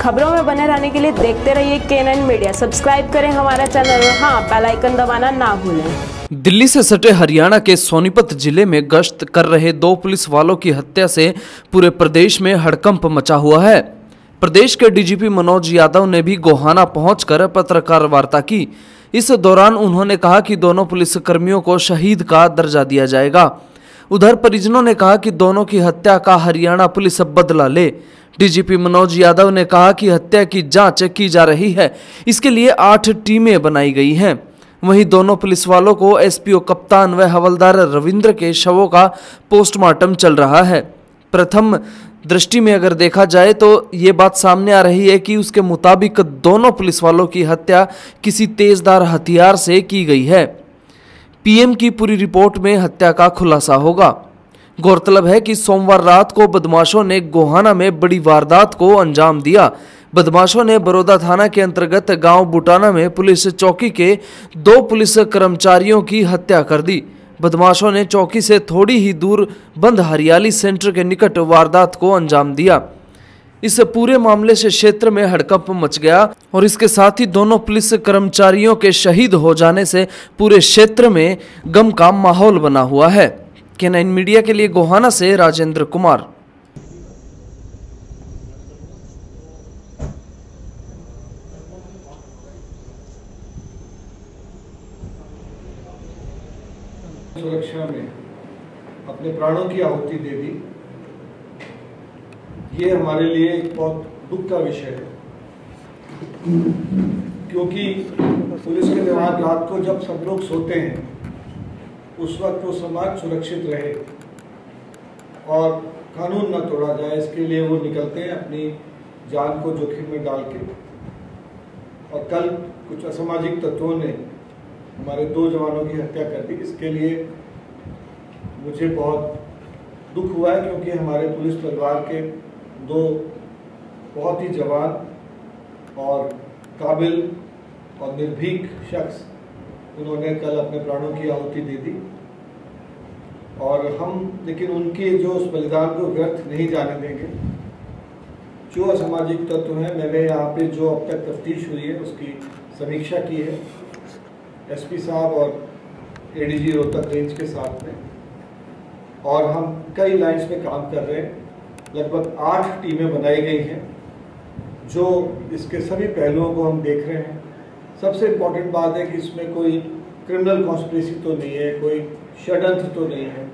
खबरों में बने रहने के लिए देखते रहिए के मीडिया सब्सक्राइब करें हमारा चैनल हाँ बेल आइकन दबाना ना भूलें। दिल्ली से सटे हरियाणा के सोनीपत ज़िले में गश्त कर रहे दो पुलिस वालों की हत्या से पूरे प्रदेश में हड़कंप मचा हुआ है। प्रदेश के डीजीपी मनोज यादव ने भी गोहाना पहुंचकर पत्रकार वार्ता की। इस दौरान उन्होंने कहा कि दोनों पुलिसकर्मियों को शहीद का दर्जा दिया जाएगा। उधर परिजनों ने कहा कि दोनों की हत्या का हरियाणा पुलिस बदला ले। डीजीपी मनोज यादव ने कहा कि हत्या की जाँच की जा रही है। इसके लिए आठ टीमें बनाई गई हैं। वहीं दोनों पुलिस वालों को एसपीओ कप्तान व हवलदार रविंद्र के शवों का पोस्टमार्टम चल रहा है। प्रथम दृष्टि में अगर देखा जाए तो ये बात सामने आ रही है कि उसके मुताबिक दोनों पुलिस वालों की हत्या किसी तेजदार हथियार से की गई है। पीएम की पूरी रिपोर्ट में हत्या का खुलासा होगा। गौरतलब है कि सोमवार रात को बदमाशों ने गोहाना में बड़ी वारदात को अंजाम दिया। बदमाशों ने बड़ौदा थाना के अंतर्गत गाँव बुटाना में पुलिस चौकी के दो पुलिस कर्मचारियों की हत्या कर दी। बदमाशों ने चौकी से थोड़ी ही दूर बंद हरियाली सेंटर के निकट वारदात को अंजाम दिया। इस पूरे मामले से क्षेत्र में हड़कंप मच गया और इसके साथ ही दोनों पुलिस कर्मचारियों के शहीद हो जाने से पूरे क्षेत्र में गम का माहौल बना हुआ है। के नाइन मीडिया के लिए गोहाना से राजेंद्र कुमार। सुरक्षा में अपने प्राणों की आहुति दे दी। ये हमारे लिए एक बहुत दुख का विषय है। क्योंकि पुलिस के जवान रात को जब सब लोग सोते हैं उस वक्त वो समाज सुरक्षित रहे और कानून न तोड़ा जाए, इसके लिए वो निकलते हैं अपनी जान को जोखिम में डाल के। और कल कुछ असामाजिक तत्वों ने हमारे दो जवानों की हत्या कर दी, इसके लिए मुझे बहुत दुख हुआ है क्योंकि हमारे पुलिस परिवार के दो बहुत ही जवान और काबिल और निर्भीक शख्स, उन्होंने कल अपने प्राणों की आहुति दे दी। और हम, लेकिन उनके जो उस बलिदान को व्यर्थ नहीं जाने देंगे। जो असामाजिक तत्व हैं, मैंने यहाँ पे जो अब तक तफ्तीश हुई है, उसकी समीक्षा की है। एसपी साहब और एडीजी रोहतक रेंज के साथ में। और हम कई लाइंस पे काम कर रहे हैं। लगभग आठ टीमें बनाई गई हैं, जो इसके सभी पहलुओं को हम देख रहे हैं। सबसे इम्पोर्टेंट बात है कि इसमें कोई क्रिमिनल कॉन्स्परेसी तो नहीं है, कोई षडयंत्र तो नहीं है।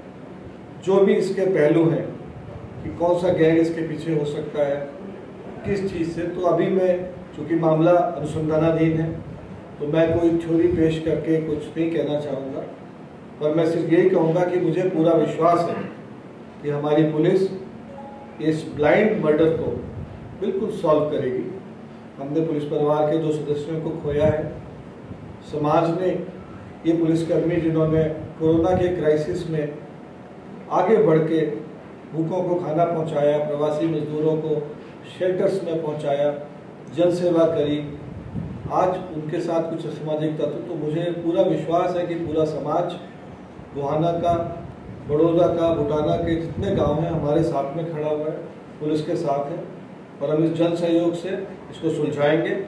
जो भी इसके पहलू हैं, कि कौन सा गैंग इसके पीछे हो सकता है, किस चीज़ से तो अभी मैं, चूँकि मामला अनुसंधानाधीन है तो मैं कोई थ्योरी पेश करके कुछ नहीं कहना चाहूँगा, पर मैं सिर्फ़ यही कहूँगा कि मुझे पूरा विश्वास है कि हमारी पुलिस इस ब्लाइंड मर्डर को बिल्कुल सॉल्व करेगी। हमने पुलिस परिवार के दो सदस्यों को खोया है। समाज ने, ये पुलिसकर्मी जिन्होंने कोरोना के क्राइसिस में आगे बढ़ के भूखों को खाना पहुँचाया, प्रवासी मजदूरों को शेल्टर्स में पहुँचाया, जन सेवा करी। आज उनके साथ कुछ सामाजिक तत्व तो मुझे पूरा विश्वास है कि पूरा समाज गोहाना का, बड़ौदा का, भुटाना के जितने गाँव हैं, हमारे साथ में खड़ा हुआ है, पुलिस के साथ है। और हम इस जन सहयोग से इसको सुलझाएँगे।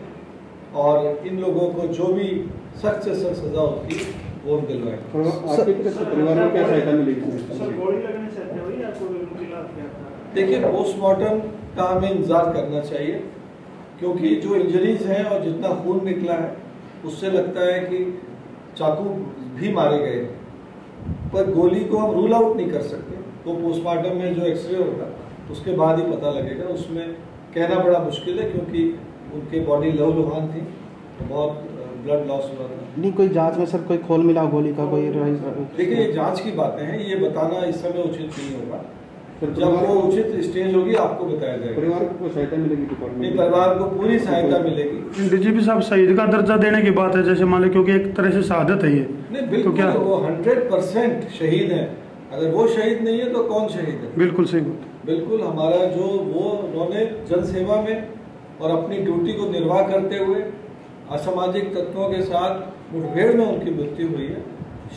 और इन लोगों को जो भी सख्त से सख्त सजा होती है वो हम दिलवाएँगे आपके तरफ़ से परिवार को क्या सहायता मिलेगी सर गोली लगने से हत्या हुई या कोई उनकी लाश क्या था। देखिए पोस्टमार्टम का हमें इंतज़ार करना चाहिए क्योंकि जो इंजरीज हैं और जितना खून निकला है उससे लगता है कि चाकू भी मारे गए पर गोली को हम रूल आउट नहीं कर सकते। तो पोस्टमार्टम में जो एक्सरे होगा उसके बाद ही पता लगेगा। उसमें कहना बड़ा मुश्किल है क्योंकि उनके बॉडी लहूलुहान थी। तो बहुत ब्लड लॉस हुआ था। नहीं कोई जाँच में सर कोई खोल मिला गोली का कोई देखिए ये जाँच की बातें हैं ये बताना इस समय उचित नहीं होगा। जब वो उचित स्टेज होगी आपको बताया जाएगा। परिवार को कोई सहायता मिलेगी नहीं डिपार्टमेंट परिवार को पूरी सहायता मिलेगी। डीजीपी साहब शहीद का दर्जा देने की बात है जैसे मान लो क्योंकि एक तरह से शहादत है ये। नहीं तो क्या? वो हंड्रेड परसेंट शहीद है। अगर वो शहीद नहीं है तो कौन शहीद है? बिल्कुल सही बात। बिल्कुल हमारा जो वो उन्होंने जन सेवा में और अपनी ड्यूटी को निर्वाह करते हुए असामाजिक तत्वों के साथ मुठभेड़ में उनकी मृत्यु हुई है।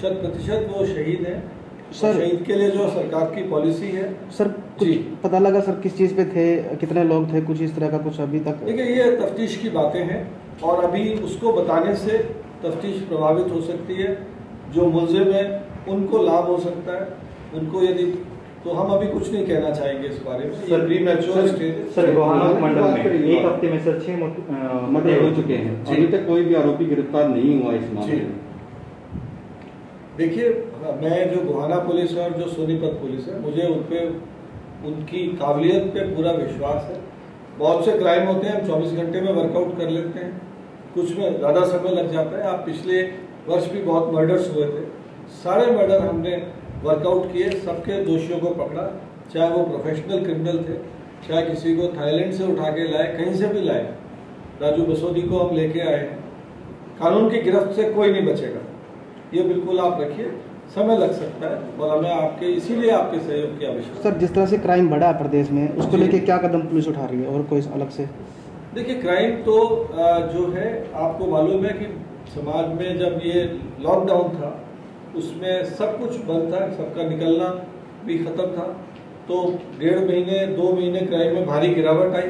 शत प्रतिशत वो शहीद हैं। सर- शहीद के लिए जो सरकार की पॉलिसी है। सर कुछ जी। पता लगा सर किस चीज़ पे थे कितने लोग थे कुछ इस तरह का कुछ अभी तक? देखिए ये तफ्तीश की बातें हैं और अभी उसको बताने से तफ्तीश प्रभावित हो सकती है। जो मुलजिम है उनको लाभ हो सकता है। उनको यदि तो हम अभी कुछ नहीं कहना चाहेंगे इस बारे में। ये प्री मैच्योर सर गोहाना मंडल में एक हफ़्ते में सर छह मर्डर हो चुके हैं। अभी तक कोई भी आरोपी गिरफ़्तार नहीं हुआ इस मामले में। देखिए मैं जो गोहाना पुलिस है और जो सोनीपत पुलिस है मुझे उन पे उनकी काबिलियत पे पूरा विश्वास है। बहुत से क्राइम होते हैं हम 24 घंटे में वर्कआउट कर लेते हैं। कुछ में ज़्यादा समय लग जाता है। आप पिछले वर्ष भी बहुत मर्डर्स हुए थे। सारे मर्डर हमने वर्कआउट किए सबके दोषियों को पकड़ा। चाहे वो प्रोफेशनल क्रिमिनल थे चाहे किसी को थाईलैंड से उठा के लाए कहीं से भी लाए। राजू बसोदी को हम लेके आए। कानून की गिरफ्त से कोई नहीं बचेगा। ये बिल्कुल आप रखिए समय लग सकता है और हमें आपके इसीलिए आपके सहयोग की आवश्यकता सर जिस तरह से क्राइम बढ़ा है प्रदेश में उसको लेके क्या कदम पुलिस उठा रही है और कोई अलग से? देखिए क्राइम तो जो है आपको मालूम है कि समाज में जब ये लॉकडाउन था उसमें सब कुछ बंद था सबका निकलना भी खत्म था। तो डेढ़ महीने दो महीने क्राइम में भारी गिरावट आई।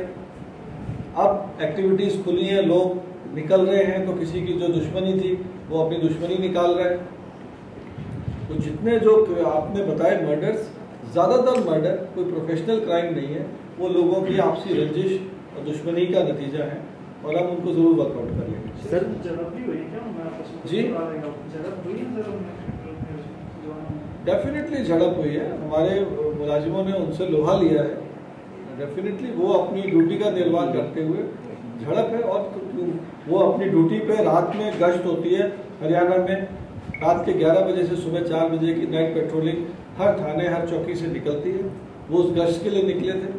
अब एक्टिविटीज़ खुली हैं लोग निकल रहे हैं तो किसी की जो दुश्मनी थी वो अपनी दुश्मनी निकाल रहे हैं। तो जितने जो आपने बताए मर्डर्स ज़्यादातर मर्डर कोई प्रोफेशनल क्राइम नहीं है। वो लोगों की आपसी रंजिश और दुश्मनी का नतीजा है। और हम उनको ज़रूर वर्कआउट कर लेंगे। सर ज़रूरत भी हुई क्या? जी। ज़रूरत हुई है सर उनमें जवानों में? डेफिनेटली झड़प हुई है। हमारे मुलाजिमों ने उनसे लोहा लिया है। डेफिनेटली वो अपनी ड्यूटी का निर्वाह करते हुए झड़प है और वो अपनी ड्यूटी पे रात में गश्त होती है हरियाणा में। रात के 11 बजे से सुबह 4 बजे की नाइट पेट्रोलिंग हर थाने, हर चौकी से निकलती है। वो उस गश्त के लिए निकले थे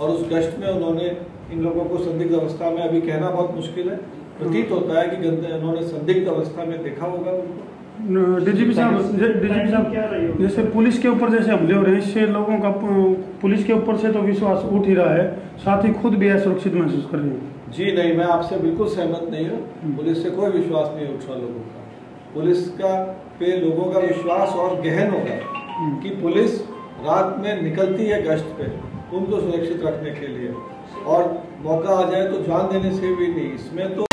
और उस गश्त में उन्होंने इन लोगों को संदिग्ध अवस्था में, अभी कहना बहुत मुश्किल है, प्रतीत होता है कि उन्होंने संदिग्ध अवस्था में देखा होगा उनको। डीजीपी साहब डीजीपी साहब जैसे पुलिस के ऊपर जैसे हमले हो रहे हैं इससे लोगों का पुलिस के ऊपर से तो विश्वास उठ ही रहा है साथ ही खुद भी असुरक्षित महसूस कर रहे हैं। जी नहीं मैं आपसे बिल्कुल सहमत नहीं हूँ। पुलिस से कोई विश्वास नहीं उठ रहा लोगों का। पुलिस का पे लोगों का विश्वास और गहन होगा कि पुलिस रात में निकलती है गश्त पे उनको सुरक्षित रखने के लिए। और मौका आ जाए तो जान देने से भी नहीं। इसमें तो